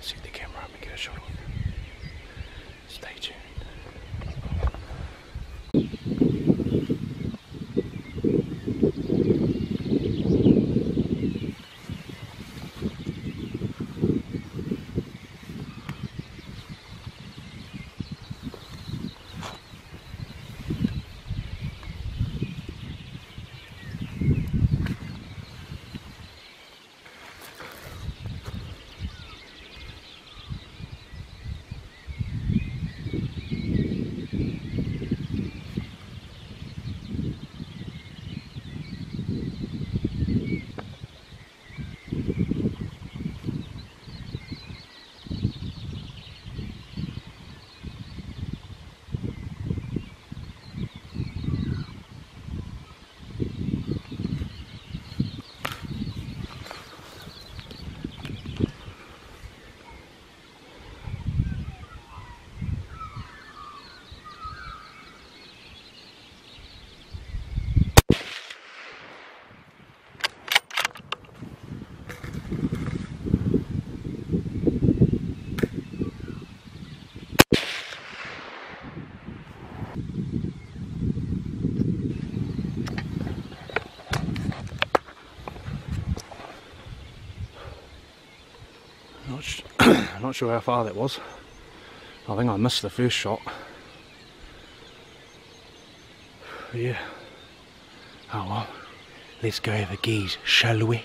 set the camera and get a shot of him. Stay tuned. Not, sh- not sure how far that was. I think I missed the first shot. Yeah. Oh well. Let's go have a shall we?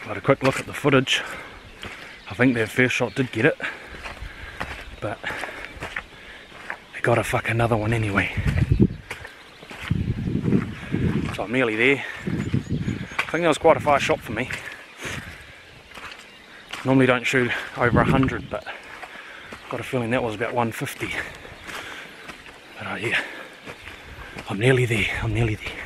Had a quick look at the footage. I think their first shot did get it. But they gotta fuck another one anyway. So I'm nearly there. I think that was quite a far shot for me. Normally don't shoot over 100, but I've got a feeling that was about 150. But uh, yeah, I'm nearly there, I'm nearly there.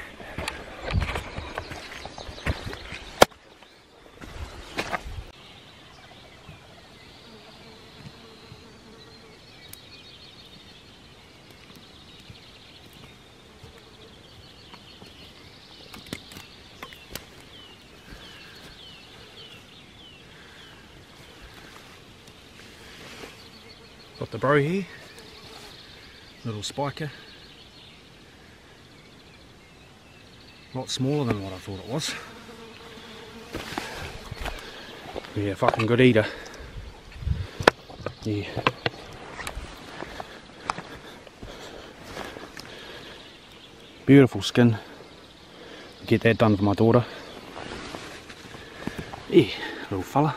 Got the bro here, little spiker. A lot smaller than what I thought it was. Yeah, fucking good eater. Yeah. Beautiful skin. Get that done for my daughter. Yeah, little fella.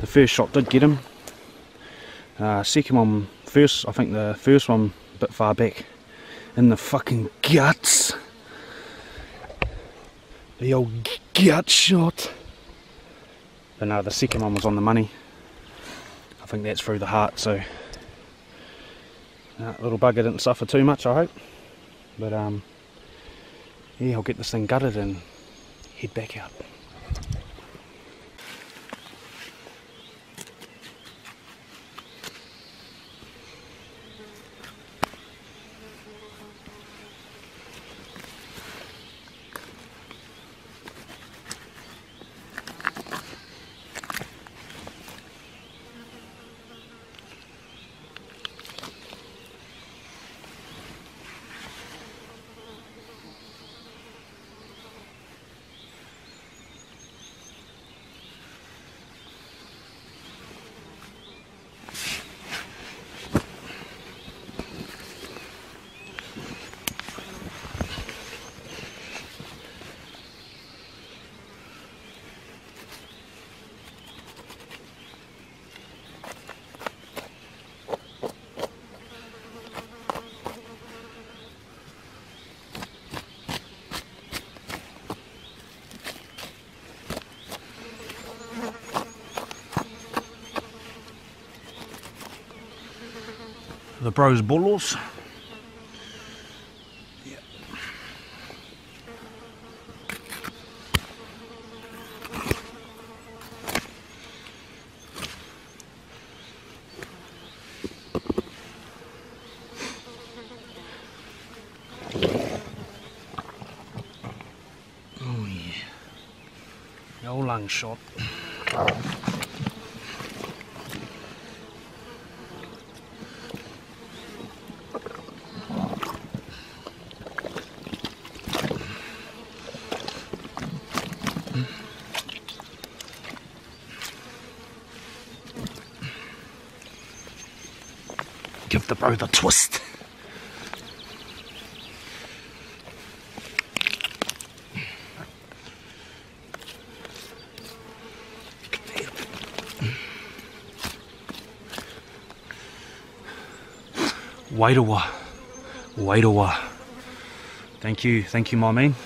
The first shot did get him. Uh, second one, first, I think the first one a bit far back in the fucking guts. The old gut shot. But no, the second one was on the money. I think that's through the heart, so That little bugger didn't suffer too much, I hope. But um, yeah, I'll get this thing gutted and head back out. The bros bulls. Oh The old lung shot. Give the bow the twist. Waidawa. Waidawa. Thank you, thank you, my man.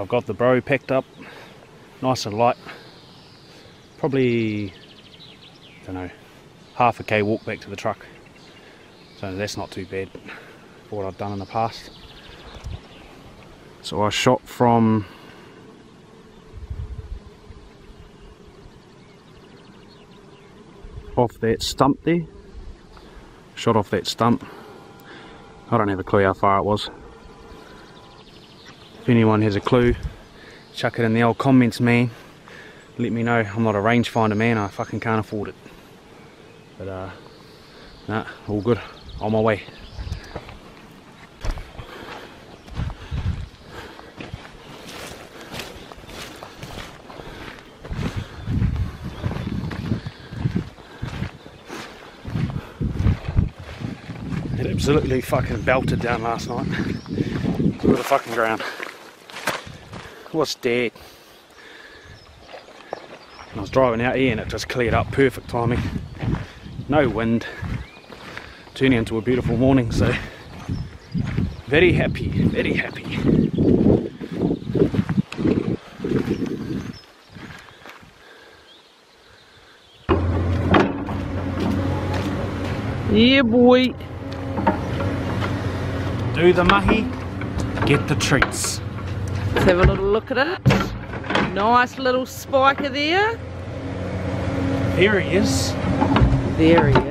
I've got the bro packed up, nice and light. Probably, I don't know, half a k walk back to the truck. So that's not too bad for what I've done in the past. So I shot from off that stump there. Shot off that stump. I don't have a clue how far it was. If anyone has a clue, chuck it in the old comments, man. Let me know. I'm not a rangefinder, man. I fucking can't afford it. But, uh, nah, all good. On my way. It absolutely fucking belted down last night. At the fucking ground. Was dead. I was driving out here and it just cleared up, perfect timing. No wind. Turning into a beautiful morning, so very happy, very happy. Yeah boy. Do the mahi, get the treats. Let's have a little look at it. Nice little spiker there. There he is. There he